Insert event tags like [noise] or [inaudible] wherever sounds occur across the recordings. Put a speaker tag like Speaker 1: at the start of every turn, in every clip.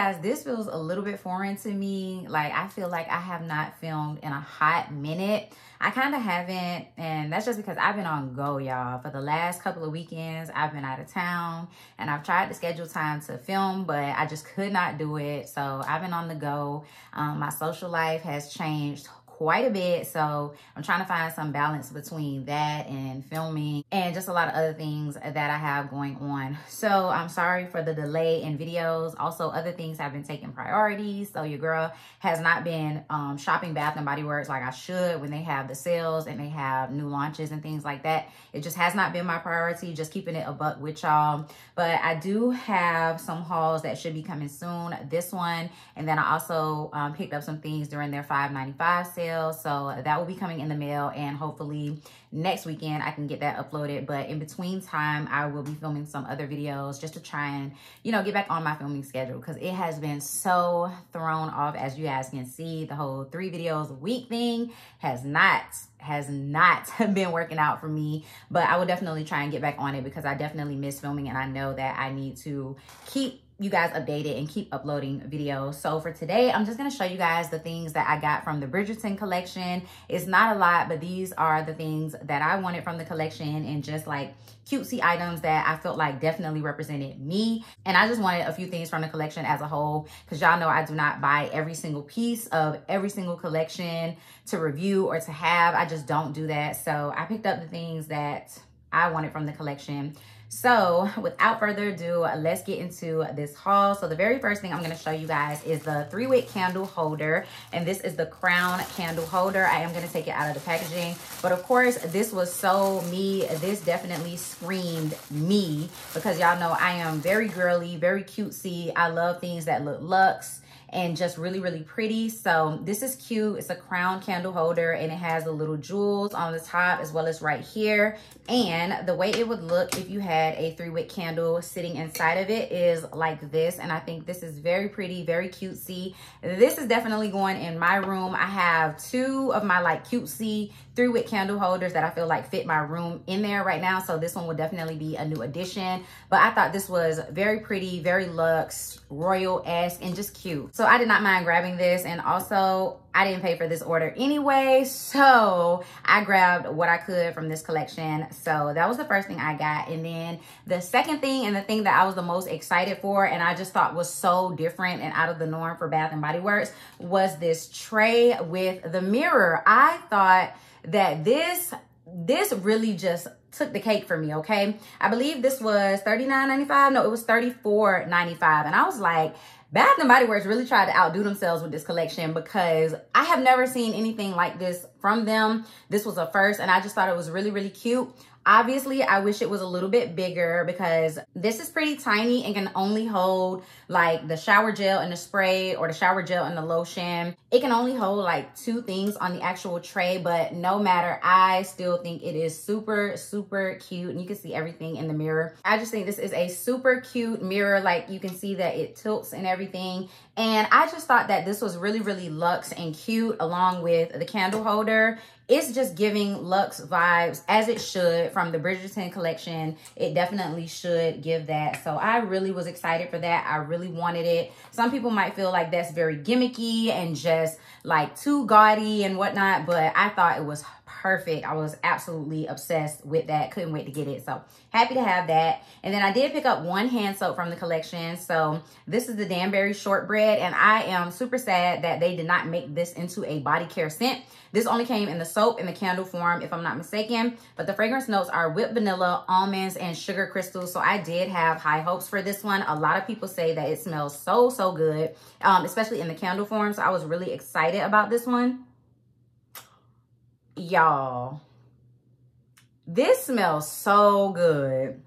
Speaker 1: guys, this feels a little bit foreign to me. Like I feel like I have not filmed in a hot minute. I kind of haven't, and that's just because I've been on go, y'all. For the last couple of weekends, I've been out of town, and I've tried to schedule time to film, but I just could not do it. So I've been on the go. Um, my social life has changed quite a bit. So I'm trying to find some balance between that and filming and just a lot of other things that I have going on. So I'm sorry for the delay in videos. Also, other things have been taking priorities. So your girl has not been um, shopping Bath and Body Works like I should when they have the sales and they have new launches and things like that. It just has not been my priority, just keeping it a buck with y'all. But I do have some hauls that should be coming soon. This one, and then I also um, picked up some things during their 5.95 sale So that will be coming in the mail and hopefully next weekend I can get that uploaded. But in between time, I will be filming some other videos just to try and, you know, get back on my filming schedule because it has been so thrown off. As you guys can see, the whole three videos a week thing has not has not [laughs] been working out for me but i will definitely try and get back on it because i definitely miss filming and i know that i need to keep you guys updated and keep uploading videos. So for today, I'm just gonna show you guys the things that I got from the Bridgerton collection. It's not a lot, but these are the things that I wanted from the collection and just like cutesy items that I felt like definitely represented me. And I just wanted a few things from the collection as a whole because y'all know I do not buy every single piece of every single collection to review or to have. I just don't do that. So I picked up the things that I wanted from the collection. So without further ado, let's get into this haul. So the very first thing I'm gonna show you guys is the three wick candle holder. And this is the crown candle holder. I am gonna take it out of the packaging. But of course, this was so me. This definitely screamed me because y'all know I am very girly, very cutesy. I love things that look luxe and just really, really pretty. So this is cute. It's a crown candle holder and it has the little jewels on the top as well as right here. And the way it would look if you had a three wick candle sitting inside of it is like this. And I think this is very pretty, very cutesy. This is definitely going in my room. I have two of my like cutesy three wick candle holders that I feel like fit my room in there right now. So this one will definitely be a new addition. But I thought this was very pretty, very luxe, royal-esque, and just cute. So I did not mind grabbing this. And also, I didn't pay for this order anyway. So I grabbed what I could from this collection. So that was the first thing I got. And then the second thing and the thing that I was the most excited for and I just thought was so different and out of the norm for Bath and Body Works was this tray with the mirror. I thought that this this really just took the cake for me, okay? I believe this was $39.95. No, it was $34.95. And I was like, Bath Body Works really tried to outdo themselves with this collection because I have never seen anything like this from them. This was a first and I just thought it was really, really cute. Obviously, I wish it was a little bit bigger because this is pretty tiny and can only hold like the shower gel and the spray or the shower gel and the lotion. It can only hold like two things on the actual tray, but no matter, I still think it is super, super cute. And you can see everything in the mirror. I just think this is a super cute mirror. Like you can see that it tilts and everything. And I just thought that this was really, really luxe and cute along with the candle holder it's just giving luxe vibes as it should from the Bridgerton collection. It definitely should give that. So I really was excited for that. I really wanted it. Some people might feel like that's very gimmicky and just like too gaudy and whatnot, but I thought it was perfect. I was absolutely obsessed with that. Couldn't wait to get it. So happy to have that. And then I did pick up one hand soap from the collection. So this is the Danbury Shortbread. And I am super sad that they did not make this into a body care scent. This only came in the soap and the candle form, if I'm not mistaken. But the fragrance notes are whipped vanilla, almonds, and sugar crystals. So I did have high hopes for this one. A lot of people say that it smells so, so good, um, especially in the candle form. So I was really excited about this one y'all this smells so good.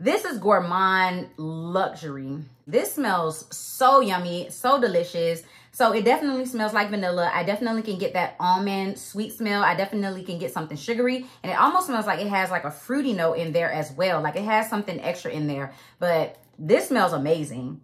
Speaker 1: This is gourmand luxury. This smells so yummy so delicious. So it definitely smells like vanilla. I definitely can get that almond sweet smell. I definitely can get something sugary. And it almost smells like it has like a fruity note in there as well. Like it has something extra in there. But this smells amazing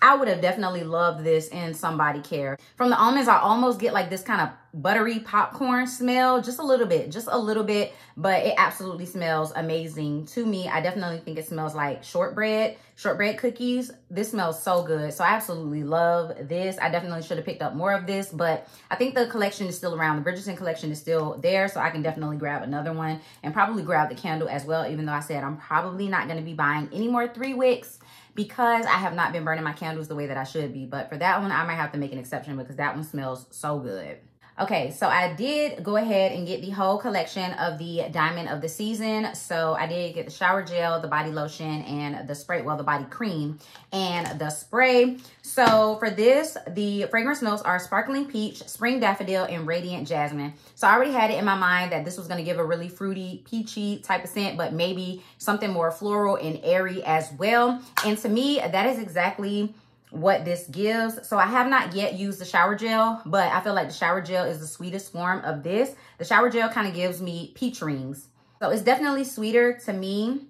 Speaker 1: I would have definitely loved this in somebody care. From the almonds, I almost get like this kind of buttery popcorn smell, just a little bit, just a little bit, but it absolutely smells amazing to me. I definitely think it smells like shortbread, shortbread cookies. This smells so good. So I absolutely love this. I definitely should have picked up more of this, but I think the collection is still around. The Bridgerton collection is still there, so I can definitely grab another one and probably grab the candle as well, even though I said I'm probably not going to be buying any more three wicks because I have not been burning my candles the way that I should be. But for that one, I might have to make an exception because that one smells so good. Okay, so I did go ahead and get the whole collection of the Diamond of the Season. So I did get the shower gel, the body lotion, and the spray, well, the body cream and the spray. So for this, the fragrance notes are Sparkling Peach, Spring Daffodil, and Radiant Jasmine. So I already had it in my mind that this was going to give a really fruity, peachy type of scent, but maybe something more floral and airy as well. And to me, that is exactly what this gives. So I have not yet used the shower gel, but I feel like the shower gel is the sweetest form of this. The shower gel kind of gives me peach rings. So it's definitely sweeter to me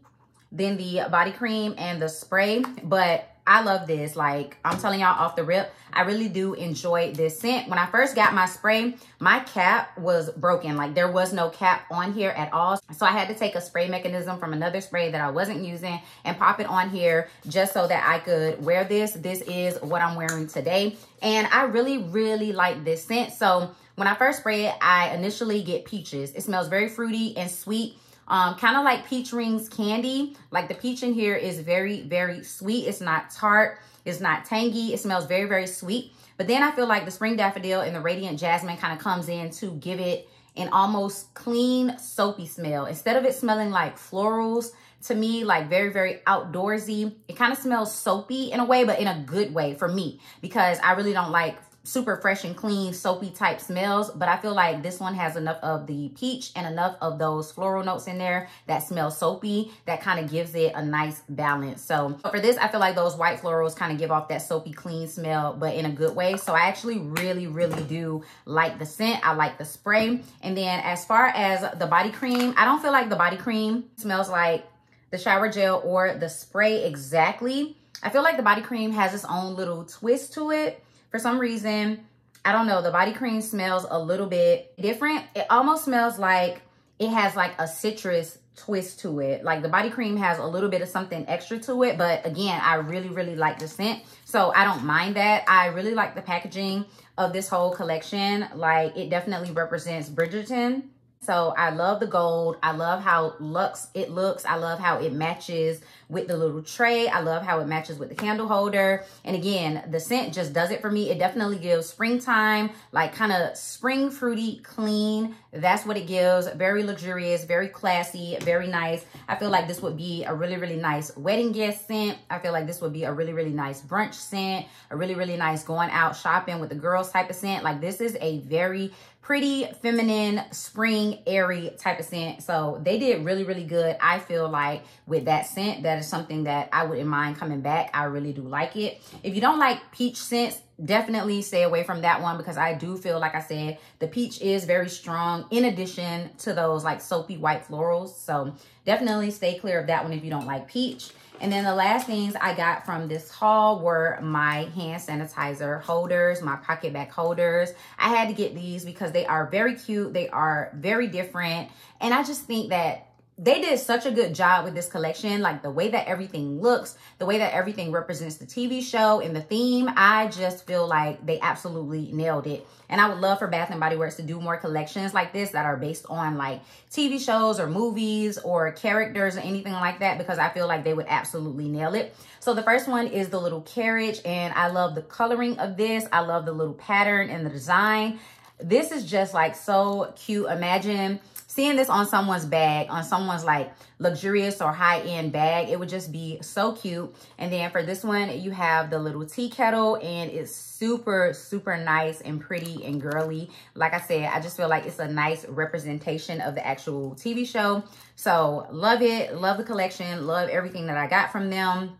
Speaker 1: than the body cream and the spray, but I love this. Like, I'm telling y'all off the rip, I really do enjoy this scent. When I first got my spray, my cap was broken. Like, there was no cap on here at all. So I had to take a spray mechanism from another spray that I wasn't using and pop it on here just so that I could wear this. This is what I'm wearing today. And I really, really like this scent. So when I first spray it, I initially get peaches. It smells very fruity and sweet um, kind of like peach rings candy. Like the peach in here is very, very sweet. It's not tart. It's not tangy. It smells very, very sweet. But then I feel like the spring daffodil and the radiant jasmine kind of comes in to give it an almost clean, soapy smell. Instead of it smelling like florals, to me, like very, very outdoorsy. It kind of smells soapy in a way, but in a good way for me because I really don't like super fresh and clean, soapy type smells. But I feel like this one has enough of the peach and enough of those floral notes in there that smell soapy that kind of gives it a nice balance. So for this, I feel like those white florals kind of give off that soapy clean smell, but in a good way. So I actually really, really do like the scent. I like the spray. And then as far as the body cream, I don't feel like the body cream smells like the shower gel or the spray exactly. I feel like the body cream has its own little twist to it for some reason, I don't know, the body cream smells a little bit different. It almost smells like it has like a citrus twist to it. Like the body cream has a little bit of something extra to it. But again, I really, really like the scent. So I don't mind that. I really like the packaging of this whole collection. Like it definitely represents Bridgerton. So I love the gold. I love how luxe it looks. I love how it matches with the little tray. I love how it matches with the candle holder. And again, the scent just does it for me. It definitely gives springtime, like kind of spring fruity, clean. That's what it gives. Very luxurious, very classy, very nice. I feel like this would be a really, really nice wedding guest scent. I feel like this would be a really, really nice brunch scent, a really, really nice going out shopping with the girls type of scent. Like this is a very pretty feminine spring airy type of scent. So they did really really good i feel like with that scent. That is something that i wouldn't mind coming back. I really do like it. If you don't like peach scents definitely stay away from that one because i do feel like i said the peach is very strong in addition to those like soapy white florals. So definitely stay clear of that one if you don't like peach and then the last things I got from this haul were my hand sanitizer holders, my PocketBac holders. I had to get these because they are very cute. They are very different. And I just think that they did such a good job with this collection like the way that everything looks the way that everything represents the tv show and the theme i just feel like they absolutely nailed it. And i would love for bath and body works to do more collections like this that are based on like tv shows or movies or characters or anything like that because i feel like they would absolutely nail it. So the first one is the little carriage and i love the coloring of this. I love the little pattern and the design. This is just like so cute. Imagine seeing this on someone's bag, on someone's like luxurious or high-end bag, it would just be so cute. And then for this one, you have the little tea kettle and it's super, super nice and pretty and girly. Like I said, I just feel like it's a nice representation of the actual TV show. So love it, love the collection, love everything that I got from them.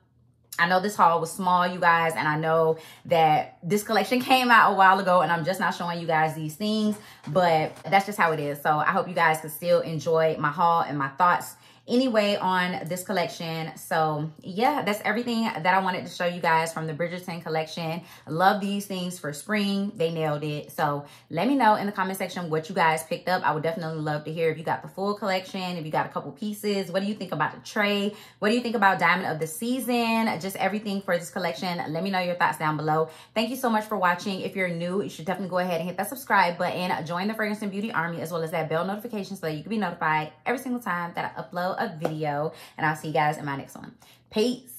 Speaker 1: I know this haul was small, you guys, and I know that this collection came out a while ago and I'm just not showing you guys these things, but that's just how it is. So I hope you guys can still enjoy my haul and my thoughts anyway on this collection. So yeah, that's everything that I wanted to show you guys from the Bridgerton collection. Love these things for spring. They nailed it. So let me know in the comment section what you guys picked up. I would definitely love to hear if you got the full collection, if you got a couple pieces. What do you think about the tray? What do you think about Diamond of the Season? Just everything for this collection. Let me know your thoughts down below. Thank you so much for watching. If you're new, you should definitely go ahead and hit that subscribe button. Join the Fragrance and Beauty Army as well as that bell notification so that you can be notified every single time that I upload a video. And I'll see you guys in my next one. Peace.